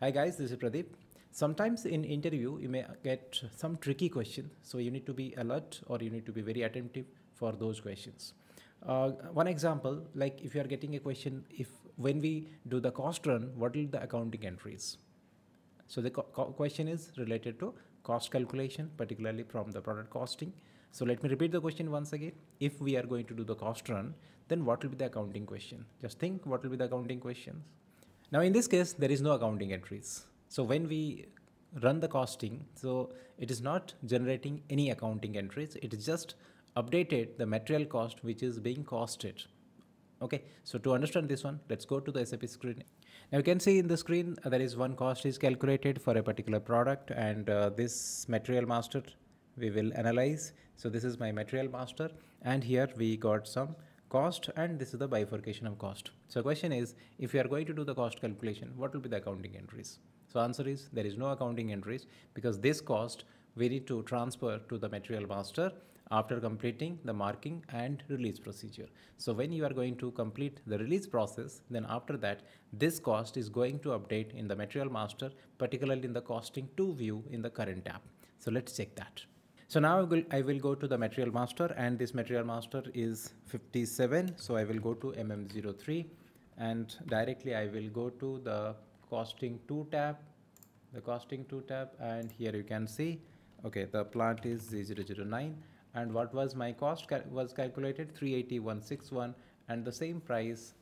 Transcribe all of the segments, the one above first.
Hi guys, this is Pradeep. Sometimes in interview you may get some tricky questions, so you need to be alert or you need to be very attentive for those questions. Uh, one example, like if you are getting a question, if when we do the cost run, what will the accounting entries? So the question is related to cost calculation, particularly from the product costing. So let me repeat the question once again. If we are going to do the cost run, then what will be the accounting question? Just think what will be the accounting questions. Now in this case, there is no accounting entries. So when we run the costing, so it is not generating any accounting entries. It is just updated the material cost which is being costed. Okay, so to understand this one, let's go to the SAP screen. Now you can see in the screen uh, there is one cost is calculated for a particular product and uh, this material master we will analyze. So this is my material master and here we got some cost and this is the bifurcation of cost. So question is if you are going to do the cost calculation what will be the accounting entries? So answer is there is no accounting entries because this cost we need to transfer to the material master after completing the marking and release procedure. So when you are going to complete the release process, then after that, this cost is going to update in the material master, particularly in the costing 2 view in the current tab. So let's check that. So now I will, I will go to the material master and this material master is 57. So I will go to MM03 and directly I will go to the costing 2 tab, the costing 2 tab and here you can see, okay, the plant is Z009, and what was my cost cal was calculated 38161 and the same price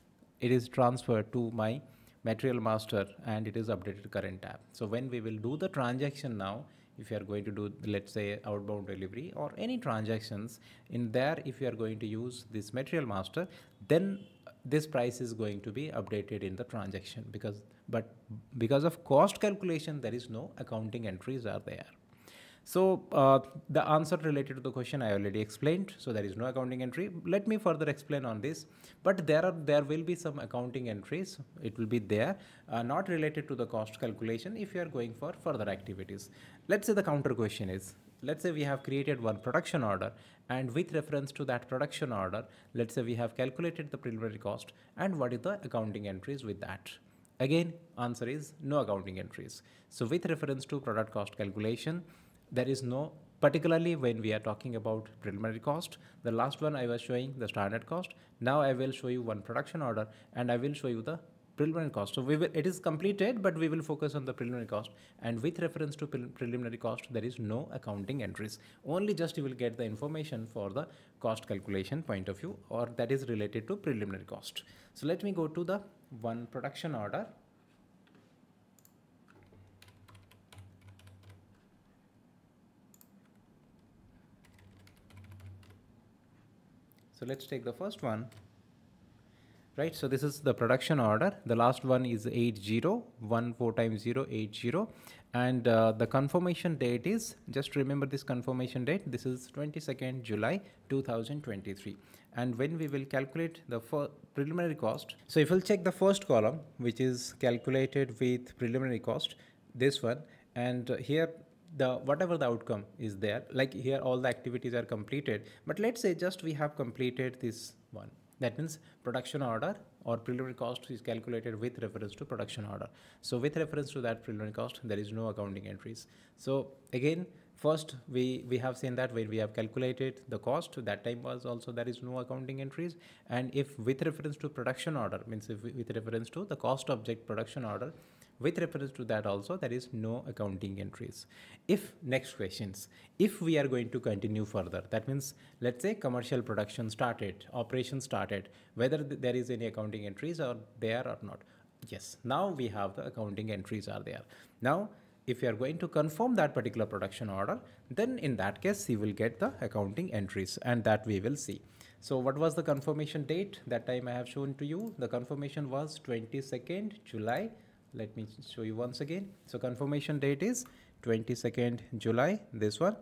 it is transferred to my material master and it is updated current tab. So when we will do the transaction now, if you are going to do let's say outbound delivery or any transactions in there if you are going to use this material master then this price is going to be updated in the transaction because but because of cost calculation there is no accounting entries are there so uh, the answer related to the question I already explained. So there is no accounting entry. Let me further explain on this. But there are there will be some accounting entries. It will be there, uh, not related to the cost calculation if you are going for further activities. Let's say the counter question is, let's say we have created one production order and with reference to that production order, let's say we have calculated the preliminary cost and what is the accounting entries with that. Again, answer is no accounting entries. So with reference to product cost calculation, there is no particularly when we are talking about preliminary cost the last one i was showing the standard cost. Now i will show you one production order and i will show you the preliminary cost. So we will it is completed but we will focus on the preliminary cost. And with reference to pre preliminary cost there is no accounting entries. Only just you will get the information for the cost calculation point of view or that is related to preliminary cost. So let me go to the one production order Let's take the first one. Right, so this is the production order. The last one is 80, 1 4 times 0, 80. And uh, the confirmation date is, just remember this confirmation date, this is 22nd July 2023. And when we will calculate the preliminary cost, so if we'll check the first column, which is calculated with preliminary cost, this one, and here the whatever the outcome is there like here all the activities are completed but let's say just we have completed this one. That means production order or preliminary cost is calculated with reference to production order. So with reference to that preliminary cost there is no accounting entries. So again first we we have seen that when we have calculated the cost that time was also there is no accounting entries. And if with reference to production order means if with reference to the cost object production order with reference to that also there is no accounting entries. If next questions if we are going to continue further that means let's say commercial production started operation started whether th there is any accounting entries or there or not. Yes now we have the accounting entries are there. Now if you are going to confirm that particular production order then in that case you will get the accounting entries and that we will see. So what was the confirmation date? That time i have shown to you. The confirmation was 22nd july let me show you once again. So confirmation date is 22nd July this one.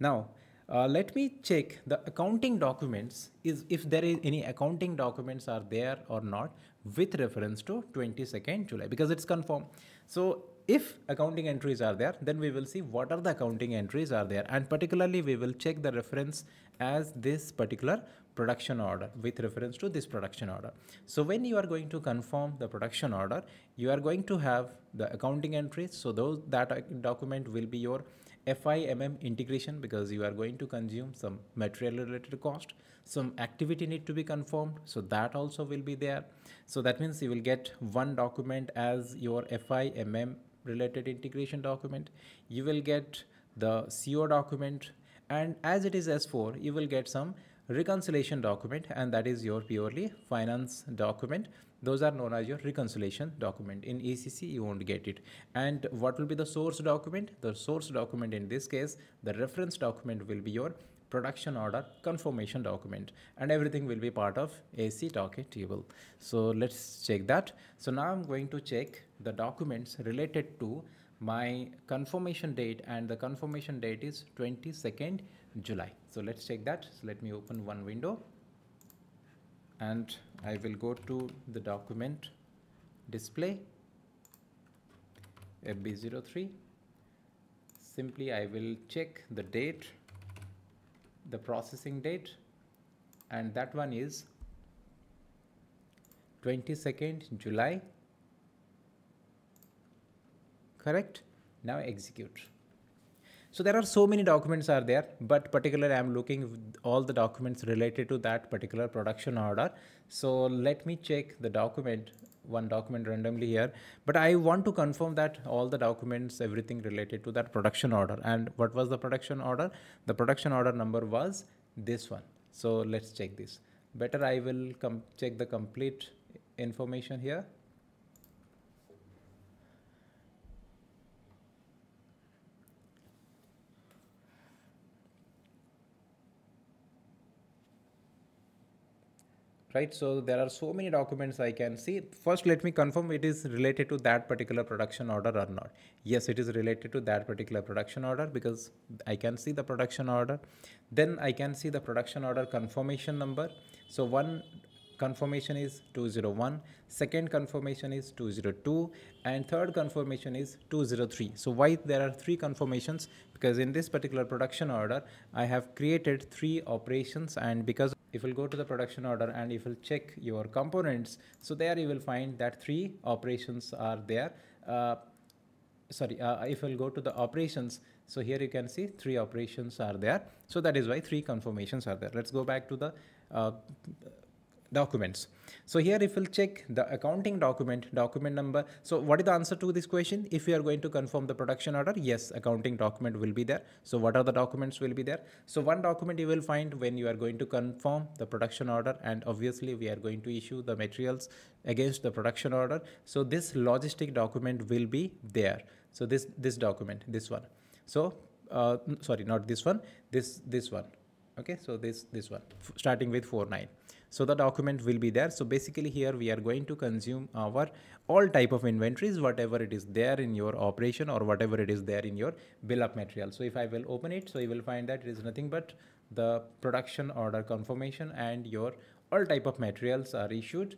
Now uh, let me check the accounting documents is if there is any accounting documents are there or not with reference to 22nd July because it's confirmed. So if accounting entries are there, then we will see what are the accounting entries are there. And particularly we will check the reference as this particular production order with reference to this production order. So when you are going to confirm the production order, you are going to have the accounting entries. So those that uh, document will be your FIMM integration because you are going to consume some material related cost. Some activity need to be confirmed. So that also will be there. So that means you will get one document as your FIMM related integration document. You will get the CO document and as it is S4, you will get some reconciliation document and that is your purely finance document. Those are known as your reconciliation document. In ECC you won't get it. And what will be the source document? The source document in this case the reference document will be your production order confirmation document and everything will be part of ACDOCA table so let's check that so now I'm going to check the documents related to my confirmation date and the confirmation date is 22nd July. So let's check that. So let me open one window and I will go to the document display FB03. Simply I will check the date, the processing date. And that one is 22nd July. Correct? Now execute. So there are so many documents are there, but particularly I'm looking all the documents related to that particular production order. So let me check the document, one document randomly here, but I want to confirm that all the documents, everything related to that production order. And what was the production order? The production order number was this one. So let's check this. Better I will come check the complete information here. Right? So there are so many documents I can see. First, let me confirm it is related to that particular production order or not. Yes, it is related to that particular production order because I can see the production order. Then I can see the production order confirmation number. So one confirmation is 201 second confirmation is 202 and third confirmation is 203 so why there are three confirmations because in this particular production order i have created three operations and because if you'll go to the production order and if you'll check your components, so there you will find that three operations are there. Uh, sorry, uh, if you'll go to the operations, so here you can see three operations are there. So that is why three confirmations are there. Let's go back to the uh, documents. So here if we'll check the accounting document, document number. So what is the answer to this question? If we are going to confirm the production order, yes, accounting document will be there. So what are the documents will be there? So one document you will find when you are going to confirm the production order and obviously we are going to issue the materials against the production order. So this logistic document will be there. So this, this document, this one. So uh, sorry, not this one, this, this one. Okay, so this, this one starting with 49. So the document will be there. So basically here we are going to consume our all type of inventories, whatever it is there in your operation or whatever it is there in your bill of material. So if I will open it, so you will find that it is nothing but the production order confirmation and your all type of materials are issued.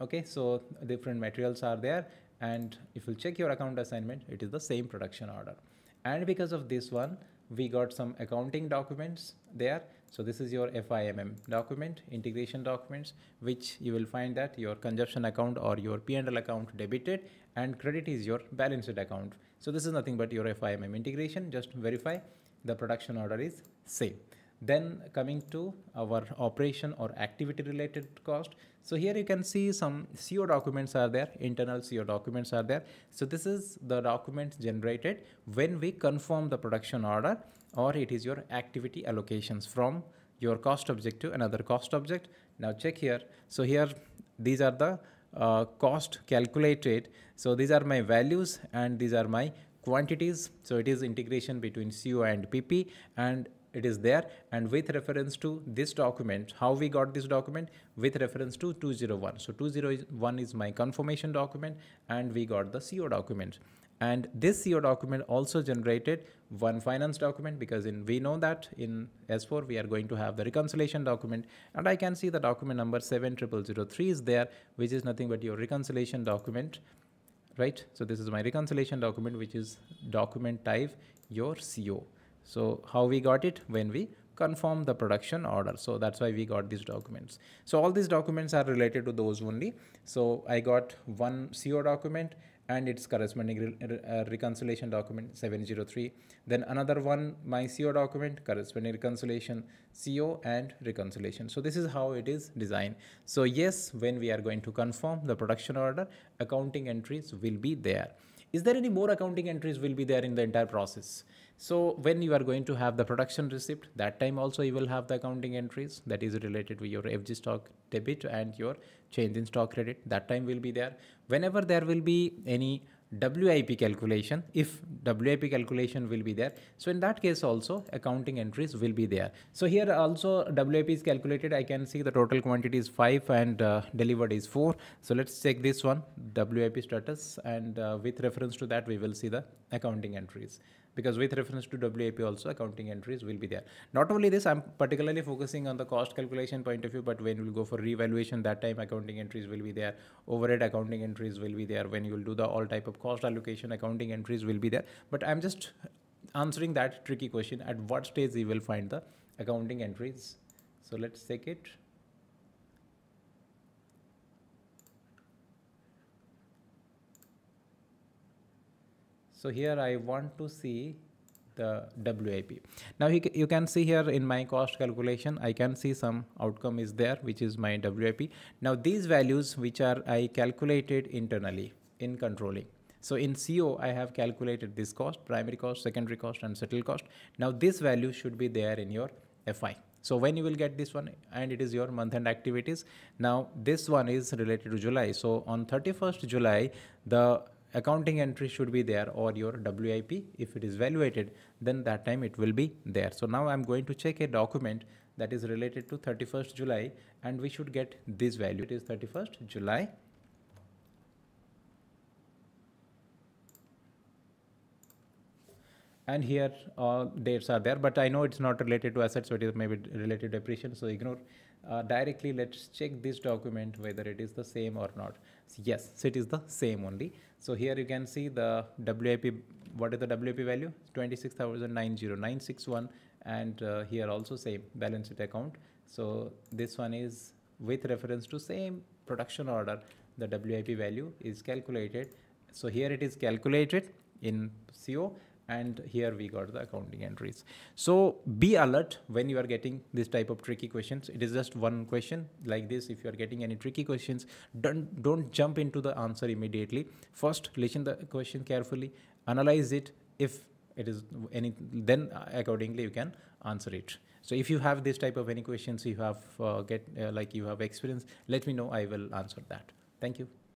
Okay, so different materials are there. And if you check your account assignment, it is the same production order. And because of this one, we got some accounting documents there so this is your FIMM document, integration documents, which you will find that your consumption account or your P&L account debited and credit is your balance sheet account. So this is nothing but your FIMM integration. Just verify the production order is same. Then coming to our operation or activity related cost. So here you can see some CO documents are there, internal CO documents are there. So this is the documents generated when we confirm the production order or it is your activity allocations from your cost object to another cost object. Now check here. So here these are the uh, cost calculated. So these are my values and these are my quantities. So it is integration between CO and PP and it is there and with reference to this document how we got this document with reference to 201 so 201 is my confirmation document and we got the CO document and this CO document also generated one finance document because in we know that in S4 we are going to have the reconciliation document and I can see the document number 7003 is there which is nothing but your reconciliation document right? So this is my reconciliation document, which is document type your CO. So how we got it when we confirm the production order. So that's why we got these documents. So all these documents are related to those only. So I got one CO document and its corresponding re uh, reconciliation document 703. Then another one, my CO document, corresponding reconciliation, CO and reconciliation. So this is how it is designed. So yes, when we are going to confirm the production order, accounting entries will be there. Is there any more accounting entries will be there in the entire process? So when you are going to have the production receipt, that time also you will have the accounting entries that is related to your FG stock debit and your change in stock credit. That time will be there. Whenever there will be any WIP calculation, if WIP calculation will be there. So in that case also accounting entries will be there. So here also WIP is calculated. I can see the total quantity is 5 and uh, delivered is 4. So let's check this one WIP status and uh, with reference to that we will see the accounting entries because with reference to WIP also accounting entries will be there. Not only this, I'm particularly focusing on the cost calculation point of view, but when we'll go for revaluation, that time accounting entries will be there. Overhead accounting entries will be there. When you will do the all type of cost allocation, accounting entries will be there. But I'm just answering that tricky question at what stage we will find the accounting entries. So let's take it. So here I want to see the WIP. Now you, can see here in my cost calculation, I can see some outcome is there, which is my WIP. Now these values which are I calculated internally in controlling. So in CO, I have calculated this cost, primary cost, secondary cost, and settle cost. Now this value should be there in your FI. So when you will get this one and it is your month end activities. Now this one is related to July. So on 31st July, the accounting entry should be there or your WIP if it is valuated then that time it will be there. So now I'm going to check a document that is related to 31st July and we should get this value. It is 31st July. And here all dates are there but I know it's not related to assets so it is maybe related to depreciation so ignore uh, directly let's check this document whether it is the same or not. So yes so it is the same only. So here you can see the WIP what is the WIP value? 26,90961 and uh, here also same balance sheet account. So this one is with reference to same production order. The WIP value is calculated. So here it is calculated in CO and here we got the accounting entries. So be alert when you are getting this type of tricky questions. It is just one question like this. If you are getting any tricky questions, don't, don't jump into the answer immediately. First, listen the question carefully, analyze it. If it is any, then accordingly you can answer it. So if you have this type of any questions, you have uh, get uh, like you have experience, let me know. I will answer that. Thank you.